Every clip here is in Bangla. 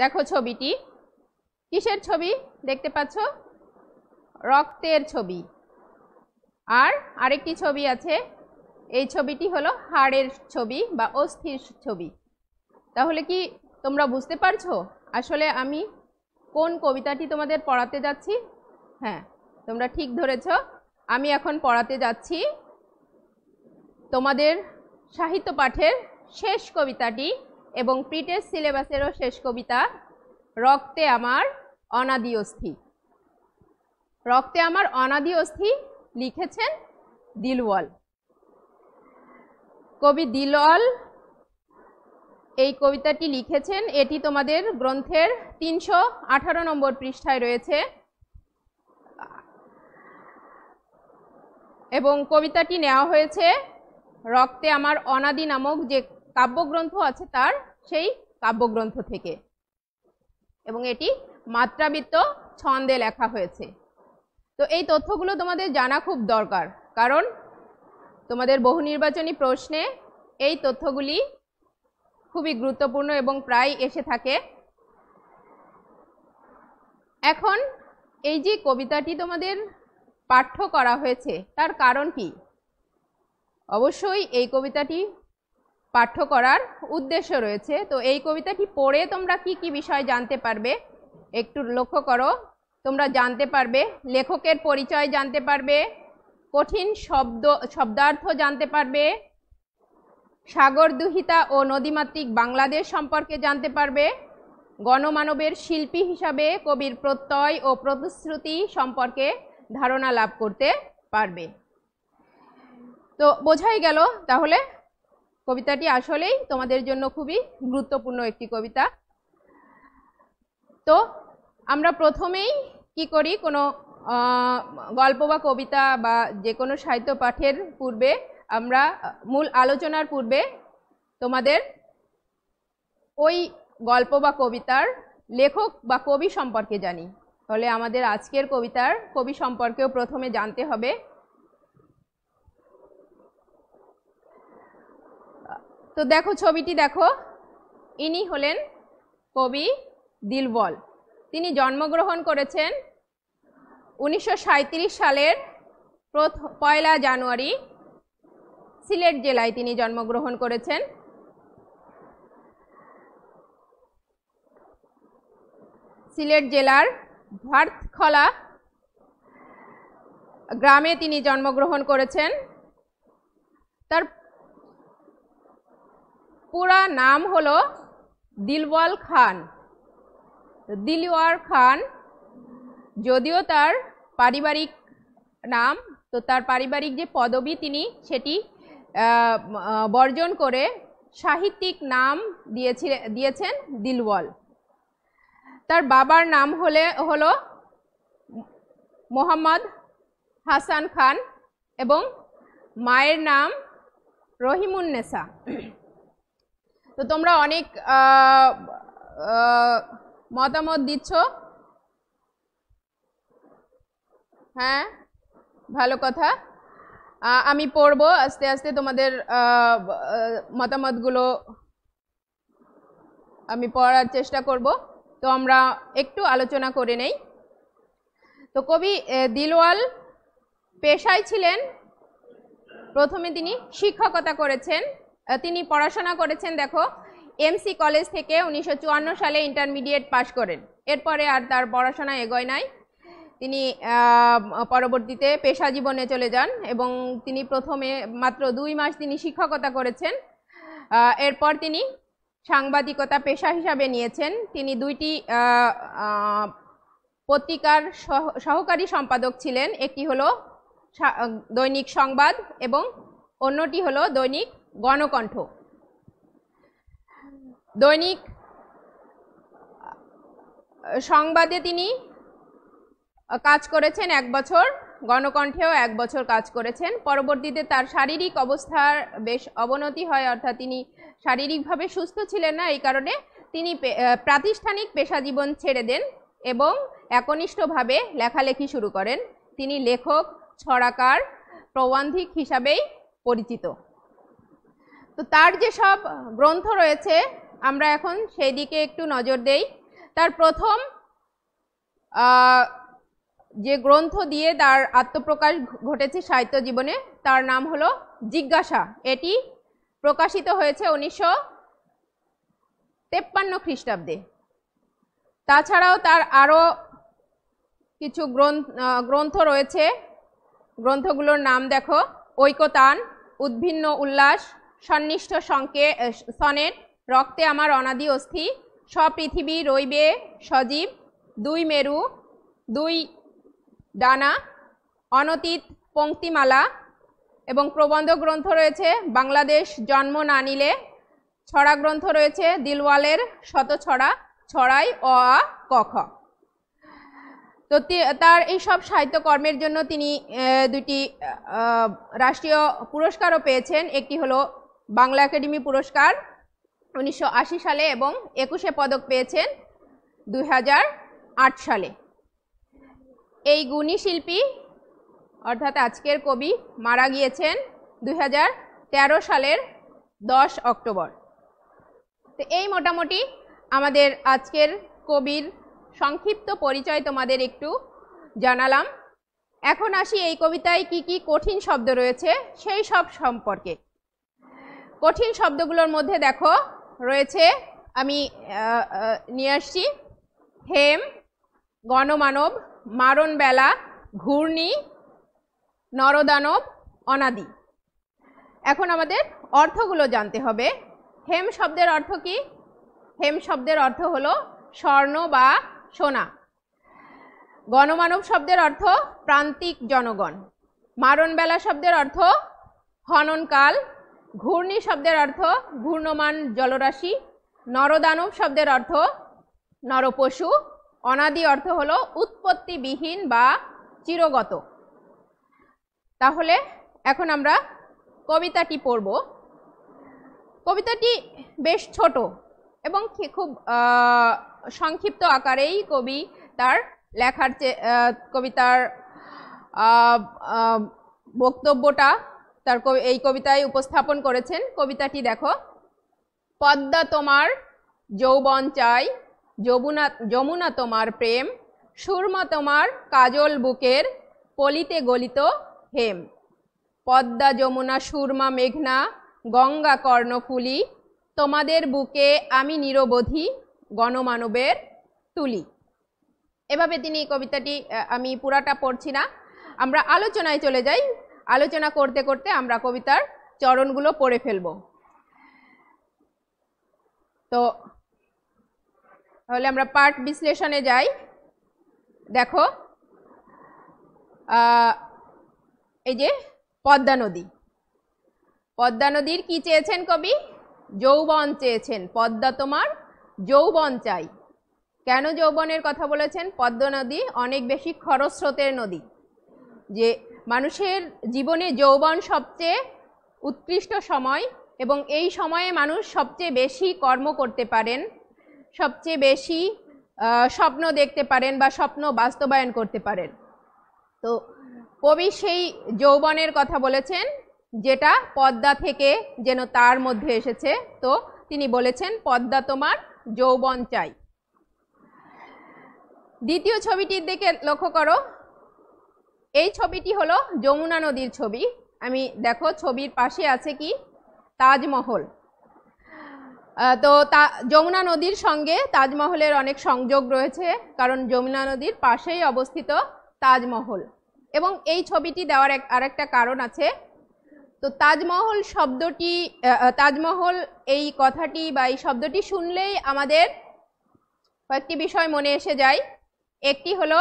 দেখো ছবিটি। কিসের ছবি দেখতে পাচ্ছ? রক্তের ছবি। আর আরেকটি ছবি আছে। এই ছবিটি হলো হাড়ের ছবি বা অস্থির ছবি। তাহলে কি তোমরা বুঝতে পারছ? আসলে আমি কোন কবিতাটি তোমাদের পড়াতে যাচ্ছি? হ্যাঁ তোমরা ঠিক ধরেছ। আমি এখন পড়াতে যাচ্ছি তোমাদের সাহিত্য পাঠের শেষ কবিতাটি এবং প্রিটেস্ট সিলেবাসেরও শেষ কবিতা, রক্তে আমার অনাদি অস্থি। রক্তে আমার অনাদি অস্থি লিখেছেন দিলওয়াল। কবি দিলওয়াল এই কবিতাটি লিখেছেন, এটি তোমাদের গ্রন্থের তিনশো আঠারো নম্বর পৃষ্ঠায় রয়েছে। এবং কবিতাটি নেওয়া হয়েছে, রক্তে আমার অনাদি নামক যে কাব্যগ্রন্থ আছে তার সেই কাব্যগ্রন্থ থেকে। এবং এটি মাত্রাবৃত্ত ছন্দে লেখা হয়েছে। তো এই তথ্যগুলো তোমাদের জানা খুব দরকার। কারণ তোমাদের বহু নির্বাচনী প্রশ্নে এই তথ্যগুলি খুবই গুরুত্বপূর্ণ এবং প্রায় এসে থাকে। এখন এই যে কবিতাটি তোমাদের পাঠ্য করা হয়েছে, তার কারণ কি? অবশ্যই এই কবিতাটি পাঠ্য করার উদ্দেশ্য রয়েছে। তো এই কবিতাটি পড়ে তোমরা কি কি বিষয় জানতে পারবে? একটু লক্ষ্য করো। তোমরা জানতে পারবে, লেখকের পরিচয় জানতে পারবে, কঠিন শব্দ, শব্দার্থ জানতে পারবে, সাগর দুহিতা ও নদীমাতৃক বাংলাদেশ সম্পর্কে জানতে পারবে, গণমানবের শিল্পী হিসাবে কবির প্রত্যয় ও প্রতিশ্রুতি সম্পর্কে ধারণা লাভ করতে পারবে। তো বোঝাই গেল তাহলে কবিতাটি আসলেই তোমাদের জন্য খুবই গুরুত্বপূর্ণ একটি কবিতা। তো আমরা প্রথমেই কি করি? কোনো গল্প বা কবিতা বা যে কোনো সাহিত্য পাঠের পূর্বে আমরা মূল আলোচনার পূর্বে তোমাদের ওই গল্প বা কবিতার লেখক বা কবি সম্পর্কে জানি। তাহলে আমাদের আজকের কবিতার কবি সম্পর্কেও প্রথমে জানতে হবে। তো দেখো ছবিটি দেখো। ইনি হলেন কবি দিলবল তিনি জন্মগ্রহণ করেছেন উনিশশো সাঁইত্রিশ সালের পয়লা জানুয়ারি সিলেট জেলায় তিনি জন্মগ্রহণ করেছেন। সিলেট জেলার ভারতখলা গ্রামে তিনি জন্মগ্রহণ করেছেন। তার পুরা নাম হলো দিলওয়াল খান। দিলওয়ার খান, যদিও তার পারিবারিক নাম, তো তার পারিবারিক যে পদবি তিনি সেটি বর্জন করে সাহিত্যিক নাম দিয়েছিলেন দিয়েছেন দিলওয়াল। তার বাবার নাম হলে, হলো মোহাম্মদ হাসান খান এবং মায়ের নাম রহিমুন্নেসা তো তোমরা অনেক মতামত দিচ্ছ? হ্যাঁ? ভালো কথা। আমি পড়ব, আস্তে আস্তে তোমাদের মতামতগুলো আমি পড়ার চেষ্টা করব। তো আমরা একটু আলোচনা করে নেই। তো কবি দিলওয়াল পেশায় ছিলেন। প্রথমে তিনি শিক্ষকতা করেছেন। তিনি পড়াশোনা করেছেন, দেখো এমসি কলেজ থেকে উনিশশো চুয়ান্ন সালে ইন্টারমিডিয়েট পাশ করেন। এরপরে আর তার পড়াশোনা এগোয় নাই। তিনি পরবর্তীতে পেশা জীবনে চলে যান এবং তিনি প্রথমে মাত্র দুই মাস তিনি শিক্ষকতা করেছেন। এরপর তিনি সাংবাদিকতা পেশা হিসাবে নিয়েছেন। তিনি দুইটি পত্রিকার সহকারী সম্পাদক ছিলেন। একটি হলো দৈনিক সংবাদ এবং অন্যটি হলো দৈনিক গণকণ্ঠ। দৈনিক সংবাদে তিনি কাজ করেছেন এক বছর, গণকণ্ঠেও এক বছর কাজ করেছেন। পরবর্তীতে তার শারীরিক অবস্থার বেশ অবনতি হয়, অর্থাৎ তিনি শারীরিকভাবে সুস্থ ছিলেন না, এই কারণে তিনি প্রাতিষ্ঠানিক পেশা জীবন ছেড়ে দেন এবং একনিষ্ঠভাবে লেখালেখি শুরু করেন। তিনি লেখক, ছড়াকার, প্রবন্ধিক হিসাবেই পরিচিত। তো তার যে সব গ্রন্থ রয়েছে, আমরা এখন সেই দিকে একটু নজর দেই। তার প্রথম যে গ্রন্থ দিয়ে তার আত্মপ্রকাশ ঘটেছে সাহিত্য জীবনে, তার নাম হলো জিজ্ঞাসা। এটি প্রকাশিত হয়েছে উনিশশো তেপ্পান্ন খ্রিস্টাব্দে। তাছাড়াও তার আরও কিছু গ্রন্থ গ্রন্থ রয়েছে। গ্রন্থগুলোর নাম দেখো, ঐকতান, উদ্ভিন্ন উল্লাস সন্নিষ্ঠ সংকে সনেট রক্তে আমার অনাদি অস্থি। স্বপৃথিবী রইবে সজীব, দুই মেরু, দুই ডানা, অনতীত পঙ্ক্তিমালা এবং প্রবন্ধ গ্রন্থ রয়েছে বাংলাদেশ জন্ম না নিলে। ছড়া গ্রন্থ রয়েছে দিলওয়ালের শত ছড়া ছড়াই অ, আ, ক, খ। তো তার এই সব সাহিত্যকর্মের জন্য তিনি দুটি রাষ্ট্রীয় পুরস্কারও পেয়েছেন। একটি হলো বাংলা একাডেমি পুরস্কার উনিশশো আশি সালে এবং একুশে পদক পেয়েছেন দুই হাজার আট সালে। এই গুণী শিল্পী অর্থাৎ আজকের কবি মারা গিয়েছেন দুই হাজার তেরো সালের দশ অক্টোবর। তো এই মোটামুটি আমাদের আজকের কবির সংক্ষিপ্ত পরিচয় তোমাদের একটু জানালাম। এখন আসি এই কবিতায় কি কি কঠিন শব্দ রয়েছে সেই সব সম্পর্কে। কঠিন শব্দগুলোর মধ্যে দেখো রয়েছে, আমি নিয়ে আসছি। হেম, গণমানব, মারণবেলা, ঘূর্ণি, নরদানব, অনাদি। এখন আমাদের অর্থগুলো জানতে হবে। হেম শব্দের অর্থ কি? হেম শব্দের অর্থ হলো স্বর্ণ বা সোনা। গণমানব শব্দের অর্থ প্রান্তিক জনগণ। মারণবেলা শব্দের অর্থ হননকাল ঘূর্ণি শব্দের অর্থ ঘূর্ণমান জলরাশি নরদানব শব্দের অর্থ নরপশু, অনাদি অর্থ হলো উৎপত্তিবিহীন বা চিরগত। তাহলে এখন আমরা কবিতাটি পড়ব। কবিতাটি বেশ ছোট এবং খুব সংক্ষিপ্ত আকারেই কবি তার লেখার কবিতার বক্তব্যটা তার এই কবিতায় উপস্থাপন করেছেন। কবিতাটি দেখো, পদ্মা তোমার যৌবন চাই, যমুনা যমুনা তোমার প্রেম, সুরমা তোমার কাজল বুকের পলিতে গলিত হেম। পদ্মা, যমুনা, সুরমা, মেঘনা, গঙ্গা, কর্ণফুলি, তোমাদের বুকে আমি নিরবধি গণমানবের তুলি। এভাবে তিনি কবিতাটি আমি পুরাটা পড়ছি না। আমরা আলোচনায় চলে যাই। আলোচনা করতে করতে আমরা কবিতার চরণগুলো পড়ে ফেলব। তো তাহলে আমরা পাঠ বিশ্লেষণে যাই। দেখো এই যে পদ্মা নদী। পদ্মা নদীর কি চেয়েছেন কবি? যৌবন চেয়েছেন। পদ্মা তোমার যৌবন চাই। কেন যৌবনের কথা বলেছেন? পদ্মা নদী অনেক বেশি খরস্রোতের নদী। যে মানুষের জীবনে যৌবন সবচেয়ে উৎকৃষ্ট সময় এবং এই সময়ে মানুষ সবচেয়ে বেশি কর্ম করতে পারেন, সবচেয়ে বেশি স্বপ্ন দেখতে পারেন বা স্বপ্ন বাস্তবায়ন করতে পারেন। তো কবি সেই যৌবনের কথা বলেছেন, যেটা পদ্মা থেকে যেন তার মধ্যে এসেছে। তো তিনি বলেছেন, পদ্মা তোমার যৌবন চাই। দ্বিতীয় ছবিটির দিকে লক্ষ্য করো। এই ছবিটি হলো যমুনা নদীর ছবি। আমি দেখো, ছবির পাশে আছে কি? তাজমহল। তো তা, যমুনা নদীর সঙ্গে তাজমহলের অনেক সংযোগ রয়েছে, কারণ যমুনা নদীর পাশেই অবস্থিত তাজমহল। এবং এই ছবিটি দেওয়ার এক, আরেকটা কারণ আছে। তো তাজমহল শব্দটি তাজমহল এই কথাটি বা এই শব্দটি শুনলেই আমাদের কয়েকটি বিষয় মনে এসে যায়। একটি হলো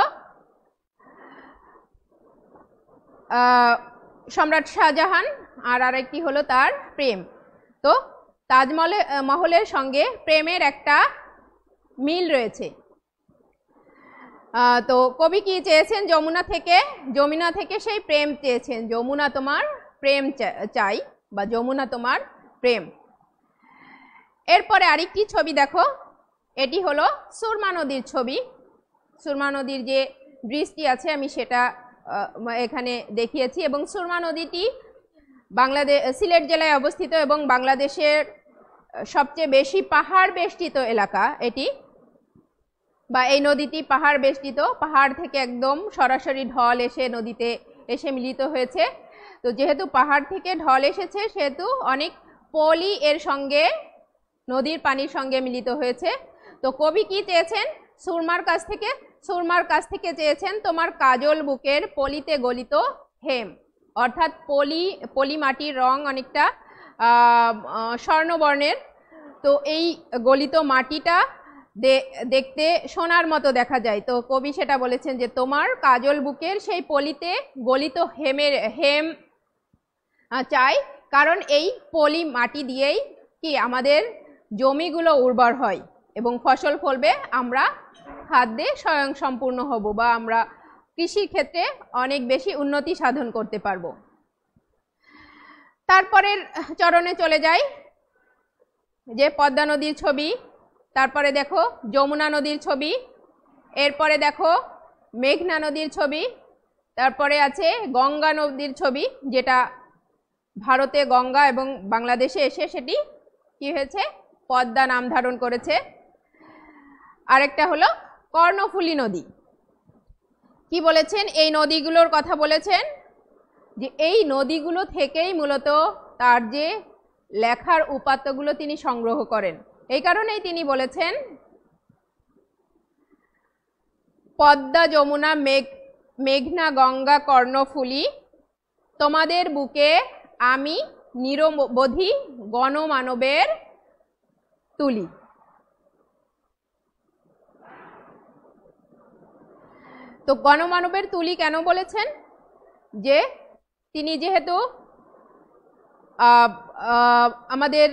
সম্রাট শাহজাহান আর আরেকটি হলো তার প্রেম। তো তাজমহলে মহলের সঙ্গে প্রেমের একটা মিল রয়েছে। তো কবি কি চেয়েছেন যমুনা থেকে? যমুনা থেকে সেই প্রেম চেয়েছেন। যমুনা তোমার প্রেম চাই বা যমুনা তোমার প্রেম। এরপরে আরেকটি ছবি দেখো। এটি হলো সুরমা নদীর ছবি। সুরমা নদীর যে ব্রিজটি আছে, আমি সেটা এখানে দেখিয়েছি এবং সুরমা নদীটি বাংলাদেশ সিলেট জেলায় অবস্থিত এবং বাংলাদেশের সবচেয়ে বেশি পাহাড় বেষ্টিত এলাকা এটি। বা এই নদীটি পাহাড় বেষ্টিত, পাহাড় থেকে একদম সরাসরি ঢল এসে নদীতে এসে মিলিত হয়েছে। তো যেহেতু পাহাড় থেকে ঢল এসেছে, সেহেতু অনেক পলি এর সঙ্গে, নদীর পানির সঙ্গে মিলিত হয়েছে। তো কবি কি চেয়েছেন? সুরমার কাছ থেকে সুরমার কাছ থেকে চেয়েছেন, তোমার কাজল বুকের পলিতে গলিত হেম। অর্থাৎ পলি পলি মাটির রং অনেকটা স্বর্ণবর্ণের। তো এই গলিত মাটিটা দেখতে সোনার মতো দেখা যায়। তো কবি সেটা বলেছেন যে, তোমার কাজল বুকের সেই পলিতে গলিত হেমের, হেম চাই। কারণ এই পলি মাটি দিয়েই কি আমাদের জমিগুলো উর্বর হয় এবং ফসল ফলবে, আমরা খাদ্যে স্বয়ং সম্পূর্ণ হব বা আমরা কৃষির ক্ষেত্রে অনেক বেশি উন্নতি সাধন করতে পারব। তারপরের চরণে চলে যাই, যে পদ্মা নদীর ছবি, তারপরে দেখো যমুনা নদীর ছবি, এরপরে দেখো মেঘনা নদীর ছবি, তারপরে আছে গঙ্গা নদীর ছবি, যেটা ভারতে গঙ্গা এবং বাংলাদেশে এসে সেটি কি হয়েছে? পদ্মা নাম ধারণ করেছে। আরেকটা হলো কর্ণফুলী নদী। কি বলেছেন? এই নদীগুলোর কথা বলেছেন যে এই নদীগুলো থেকেই মূলত তার যে লেখার উপাত্তগুলো তিনি সংগ্রহ করেন। এই কারণেই তিনি বলেছেন, পদ্মা, যমুনা, মেঘ, মেঘনা, গঙ্গা, কর্ণফুলি, তোমাদের বুকে আমি নিরবধি গণমানবের তুলি। তো গণমানবের তুলি কেন বলেছেন? যে তিনি যেহেতু আমাদের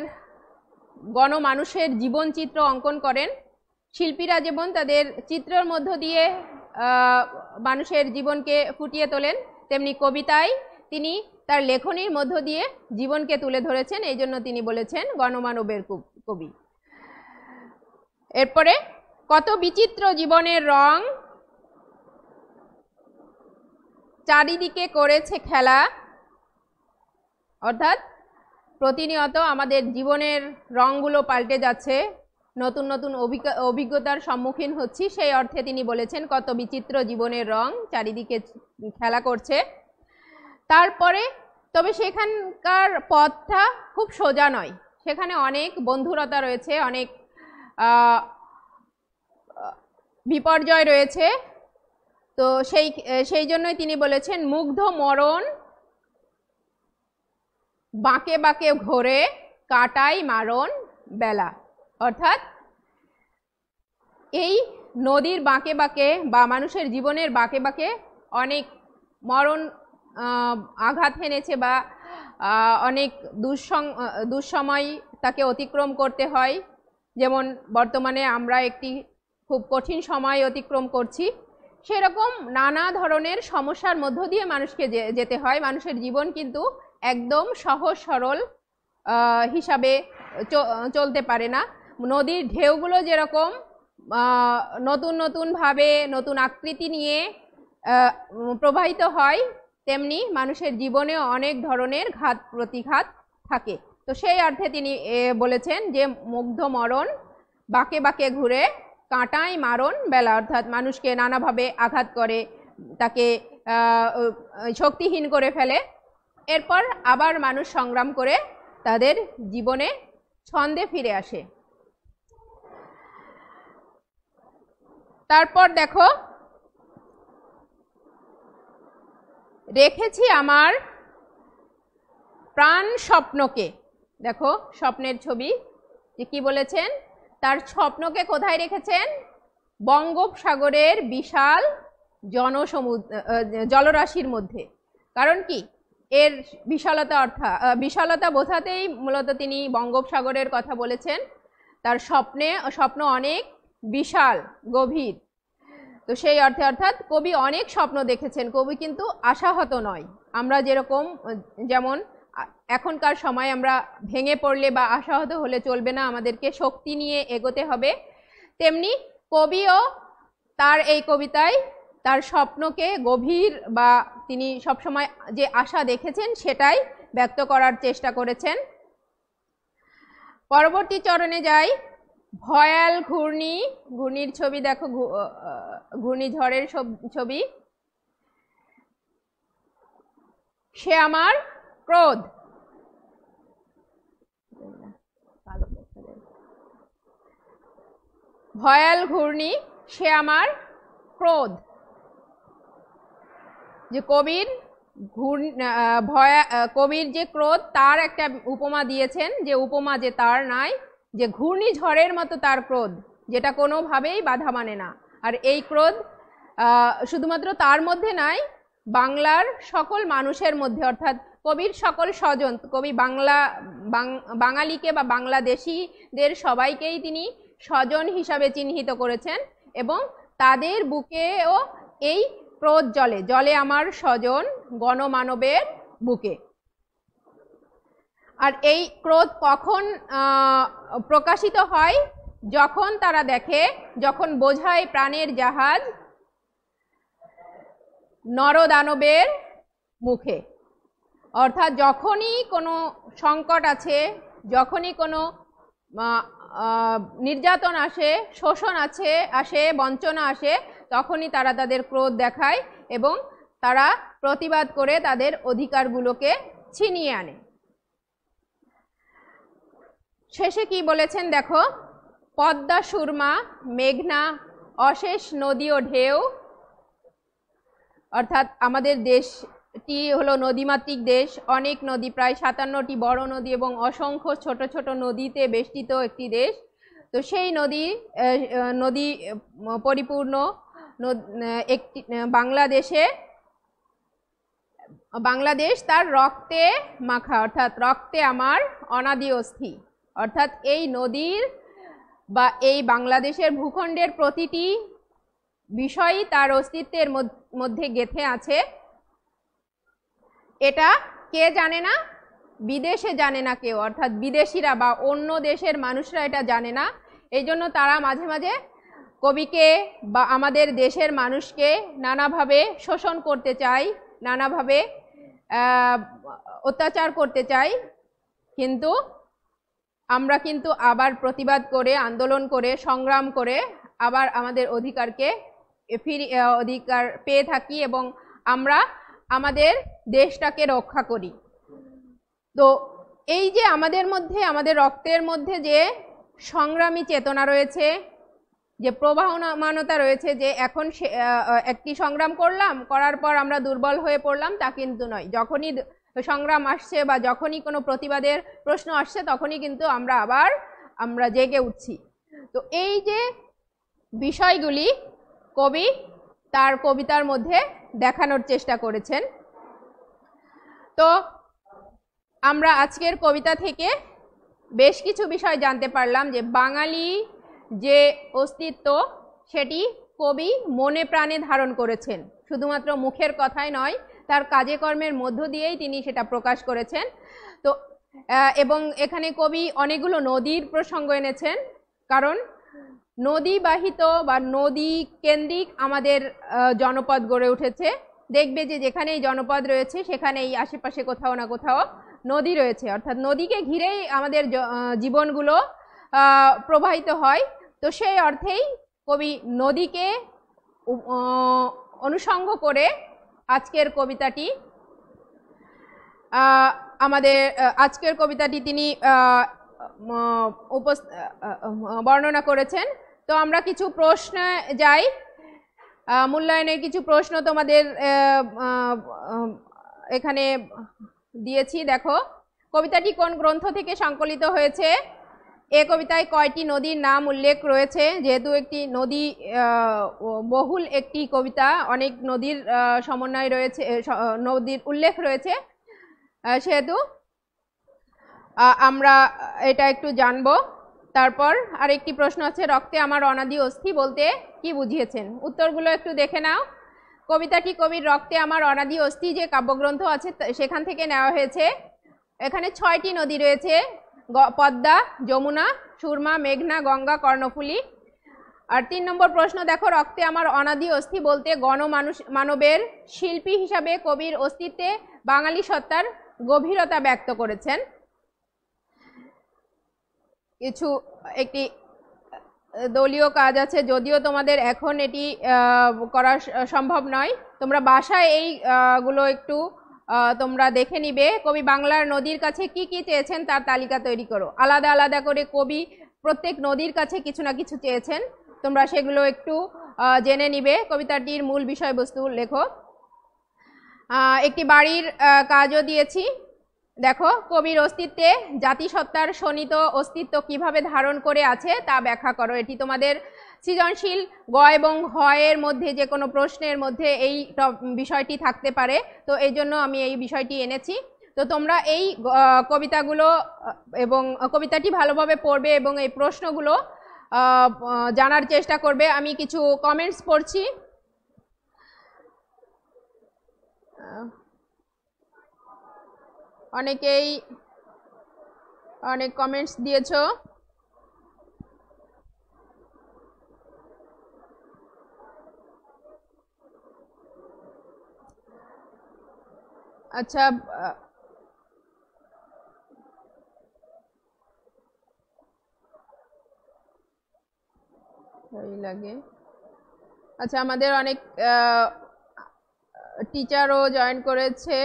গণমানুষের জীবনচিত্র অঙ্কন করেন, শিল্পীরা যেমন তাদের চিত্রের মধ্য দিয়ে মানুষের জীবনকে ফুটিয়ে তোলেন, তেমনি কবিতায় তিনি তার লেখনীর মধ্য দিয়ে জীবনকে তুলে ধরেছেন, এই জন্য তিনি বলেছেন গণমানবের কবি। এরপরে, কত বিচিত্র জীবনের রং চারিদিকে করেছে খেলা। অর্থাৎ প্রতিনিয়ত আমাদের জীবনের রঙগুলো পাল্টে যাচ্ছে। নতুন নতুন অভিজ্ঞতার সম্মুখীন হচ্ছি। সেই অর্থে তিনি বলেছেন, কত বিচিত্র জীবনের রং চারিদিকে খেলা করছে। তারপরে, তবে সেখানকার পথটা খুব সোজা নয়। সেখানে অনেক বন্ধুরতা রয়েছে, অনেক বিপর্যয় রয়েছে। তো সেই সেই জন্যই তিনি বলেছেন, মুগ্ধ মরণ বাঁকে বাঁকে ঘোরে, কাটাই মারণ বেলা। অর্থাৎ এই নদীর বাঁকে বাঁকে বা মানুষের জীবনের বাঁকে বাঁকে অনেক মরণ আঘাত হেনেছে বা অনেক দুঃসং দুঃসময় তাকে অতিক্রম করতে হয়। যেমন বর্তমানে আমরা একটি খুব কঠিন সময় অতিক্রম করছি। সেরকম নানা ধরনের সমস্যার মধ্য দিয়ে মানুষকে যেতে হয়। মানুষের জীবন কিন্তু একদম সহজ সরল হিসাবে চলতে পারে না। নদীর ঢেউগুলো যেরকম নতুন নতুনভাবে নতুন আকৃতি নিয়ে প্রবাহিত হয়, তেমনি মানুষের জীবনে অনেক ধরনের ঘাত প্রতিঘাত থাকে। তো সেই অর্থে তিনি বলেছেন যে, মুগ্ধ মরণ বাঁকে বাঁকে ঘুরে কাঁটাই মারণ বেলা, অর্থাৎ মানুষকে নানাভাবে আঘাত করে, তাকে শক্তিহীন করে ফেলে। এরপর আবার মানুষ সংগ্রাম করে তাদের জীবনে ছন্দে ফিরে আসে। তারপর দেখো, রেখেছি আমার প্রাণ স্বপ্নকে। দেখো, স্বপ্নের ছবি যে কি বলেছেন? তার স্বপ্নকে কোথায় রেখেছেন? বঙ্গোপসাগরের বিশাল জনসমুদ্র জলরাশির মধ্যে। কারণ কি? এর বিশালতা অর্থা বিশালতা বোঝাতেই মূলত তিনি বঙ্গোপসাগরের কথা বলেছেন। তার স্বপ্নে, স্বপ্ন অনেক বিশাল, গভীর। তো সেই অর্থে অর্থাৎ কবি অনেক স্বপ্ন দেখেছেন, কবি কিন্তু আশাহত নয়। আমরা যেরকম, যেমন এখনকার সময় আমরা ভেঙে পড়লে বা আশাহত হলে চলবে না, আমাদেরকে শক্তি নিয়ে এগোতে হবে। তেমনি কবিও তার এই কবিতায় তার স্বপ্নকে গভীর বা তিনি সবসময় যে আশা দেখেছেন সেটাই ব্যক্ত করার চেষ্টা করেছেন। পরবর্তী চরণে যাই। ভয়াল ঘূর্ণি, ঘূর্ণির ছবি দেখো ঘূর্ণিঝড়ের ছব- সে আমার ক্রোধ। ভয়াল ঘূর্ণি, সে আমার ক্রোধ। যে কবির ঘূর্ণ ভয়া কবির যে ক্রোধ, তার একটা উপমা দিয়েছেন যে উপমা যে তার নাই, যে ঘূর্ণিঝড়ের মতো তার ক্রোধ, যেটা কোনোভাবেই বাধা মানে না। আর এই ক্রোধ শুধুমাত্র তার মধ্যে নাই, বাংলার সকল মানুষের মধ্যে, অর্থাৎ কবির সকল স্বজন, কবি বাংলা বাঙালিকে বা বাংলাদেশিদের সবাইকেই তিনি স্বজন হিসাবে চিহ্নিত করেছেন এবং তাদের বুকেও এই ক্রোধ জলে জলে আমার স্বজন গণমানবের বুকে। আর এই ক্রোধ কখন প্রকাশিত হয়? যখন তারা দেখে, যখন বোঝায় প্রাণের জাহাজ নরদানবের মুখে। অর্থাৎ যখনই কোনো সংকট আছে, যখনই কোনো নির্যাতন আসে, শোষণ আছে, আসে, বঞ্চনা আসে, তখনই তারা তাদের ক্রোধ দেখায় এবং তারা প্রতিবাদ করে তাদের অধিকারগুলোকে ছিনিয়ে আনে। শেষে কি বলেছেন দেখো? পদ্মা সুরমা, মেঘনা, অশেষ নদী ও ঢেউ, অর্থাৎ আমাদের দেশটি হলো নদীমাতৃক দেশ। অনেক নদী, প্রায় সাতান্নটি বড় নদী এবং অসংখ্য ছোট ছোট নদীতে বেষ্টিত একটি দেশ। তো সেই নদী নদী পরিপূর্ণ। একটি বাংলাদেশে, বাংলাদেশ তার রক্তে মাখা, অর্থাৎ রক্তে আমার অনাদি অস্থি অর্থাৎ এই নদীর বা এই বাংলাদেশের ভূখণ্ডের প্রতিটি বিষয়ই তার অস্তিত্বের মধ্যে গেথে আছে। এটা কে জানে না? বিদেশে জানে না কেউ। অর্থাৎ বিদেশিরা বা অন্য দেশের মানুষরা এটা জানে না। এই জন্য তারা মাঝে মাঝে কবিকে বা আমাদের দেশের মানুষকে নানাভাবে শোষণ করতে চায় নানাভাবে অত্যাচার করতে চায় কিন্তু আমরা কিন্তু আবার প্রতিবাদ করে, আন্দোলন করে, সংগ্রাম করে আবার আমাদের অধিকারকে ফিরি অধিকার পেয়ে থাকি এবং আমরা আমাদের দেশটাকে রক্ষা করি। তো এই যে আমাদের মধ্যে, আমাদের রক্তের মধ্যে যে সংগ্রামী চেতনা রয়েছে, যে প্রবাহমানতা রয়েছে, যে এখন একটি সংগ্রাম করলাম, করার পর আমরা দুর্বল হয়ে পড়লাম, তা কিন্তু নয়। যখনই সংগ্রাম আসছে বা যখনই কোনো প্রতিবাদের প্রশ্ন আসছে, তখনই কিন্তু আমরা আবার, আমরা জেগে উঠছি। তো এই যে বিষয়গুলি, কবি তার কবিতার মধ্যে দেখানোর চেষ্টা করেছেন। তো আমরা আজকের কবিতা থেকে বেশ কিছু বিষয় জানতে পারলাম যে বাঙালি যে অস্তিত্ব, সেটি কবি মনে প্রাণে ধারণ করেছেন। শুধুমাত্র মুখের কথাই নয়, তার কাজে কর্মের মধ্য দিয়েই তিনি সেটা প্রকাশ করেছেন। তো এবং এখানে কবি অনেকগুলো নদীর প্রসঙ্গ এনেছেন, কারণ নদী বাহিত বা নদী কেন্দ্রিক আমাদের জনপদ গড়ে উঠেছে। দেখবে যে যেখানেই জনপদ রয়েছে, সেখানেই আশেপাশে কোথাও না কোথাও নদী রয়েছে। অর্থাৎ নদীকে ঘিরেই আমাদের জীবনগুলো প্রবাহিত হয়। তো সেই অর্থেই কবি নদীকে অনুষঙ্গ করে আজকের কবিতাটি আমাদের আজকের কবিতাটি তিনি বর্ণনা করেছেন। তো আমরা কিছু প্রশ্ন যাই। মূল্যায়নের কিছু প্রশ্ন তোমাদের এখানে দিয়েছি। দেখো, কবিতাটি কোন গ্রন্থ থেকে সংকলিত হয়েছে? এ কবিতায় কয়টি নদীর নাম উল্লেখ রয়েছে? যেহেতু একটি নদী বহুল একটি কবিতা, অনেক নদীর সমন্বয় রয়েছে নদীর উল্লেখ রয়েছে। সেহেতু আমরা এটা একটু জানব। তারপর আরেকটি প্রশ্ন আছে, রক্তে আমার অনাদি অস্থি বলতে কি বুঝিয়েছেন? উত্তরগুলো একটু দেখে নাও। কবিতাটি কবির রক্তে আমার অনাদি অস্থি যে কাব্যগ্রন্থ আছে সেখান থেকে নেওয়া হয়েছে। এখানে ছয়টি নদী রয়েছে পদ্মা, যমুনা, সুরমা, মেঘনা, গঙ্গা, কর্ণফুলী। আর তিন নম্বর প্রশ্ন, দেখো, রক্তে আমার অনাদি অস্থি বলতে গণমানুষ মানবের শিল্পী হিসাবে কবির অস্তিত্বে বাঙালি সত্তার গভীরতা ব্যক্ত করেছেন। কিছু একটি দলীয় কাজ আছে। যদিও তোমাদের এখন এটি করা সম্ভব নয়। তোমরা বাসায় এই আহ, গুলো একটু তোমরা দেখে নিবে। কবি বাংলার নদীর কাছে কি কি চেয়েছেন তার তালিকা তৈরি করো। আলাদা আলাদা করে কবি প্রত্যেক নদীর কাছে কিছু না কিছু চেয়েছেন। তোমরা সেগুলো একটু জেনে নিবে। কবিতাটির মূল বিষয়বস্তু লেখো। একটি বাড়ির কাজও দিয়েছি। দেখো, কবির অস্তিত্বে জাতিসত্তার শোণিত অস্তিত্ব কীভাবে ধারণ করে আছে তা ব্যাখ্যা করো। এটি তোমাদের সৃজনশীল গ এবং হ এর মধ্যে যে কোনো প্রশ্নের মধ্যে এই বিষয়টি থাকতে পারে। তো এই জন্য আমি এই বিষয়টি এনেছি। তো তোমরা এই কবিতাগুলো এবং কবিতাটি ভালোভাবে পড়বে এবং এই প্রশ্নগুলো জানার চেষ্টা করবে। আমি কিছু কমেন্টস পড়ছি। অনেকেই অনেক কমেন্টস দিয়েছ। আচ্ছা লাগে। আচ্ছা আমাদের অনেক টিচারও জয়েন করেছে।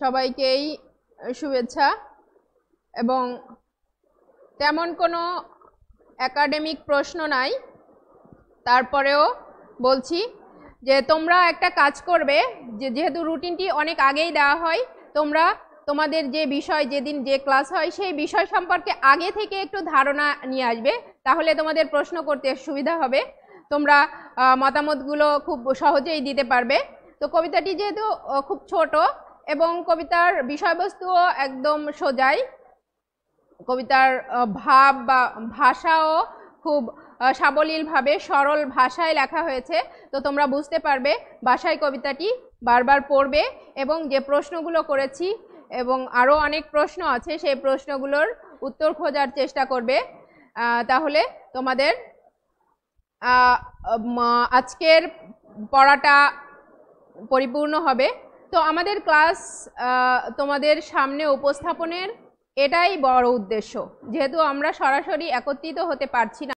সবাইকেই শুভেচ্ছা এবং তেমন কোনো একাডেমিক প্রশ্ন নাই। তারপরেও বলছি যে, তোমরা একটা কাজ করবে, যে যেহেতু রুটিনটি অনেক আগেই দেওয়া হয়, তোমরা তোমাদের যে বিষয়, যেদিন যে ক্লাস হয়, সেই বিষয় সম্পর্কে আগে থেকে একটু ধারণা নিয়ে আসবে। তাহলে তোমাদের প্রশ্ন করতে সুবিধা হবে। তোমরা মতামতগুলো খুব সহজেই দিতে পারবে। তো কবিতাটি যেহেতু খুব ছোট এবং কবিতার বিষয়বস্তুও একদম সোজাই। কবিতার ভাব বা ভাষাও খুব সাবলীলভাবে, সরল ভাষায় লেখা হয়েছে। তো তোমরা বুঝতে পারবে বাসায় কবিতাটি বারবার পড়বে এবং যে প্রশ্নগুলো করেছি এবং আরও অনেক প্রশ্ন আছে, সেই প্রশ্নগুলোর উত্তর খোঁজার চেষ্টা করবে। তাহলে তোমাদের আজকের পড়াটা পরিপূর্ণ হবে। তো আমাদের ক্লাস তোমাদের সামনে উপস্থাপনের এটাই বড় উদ্দেশ্য। যেহেতু আমরা সরাসরি একত্রিত হতে পারছি না।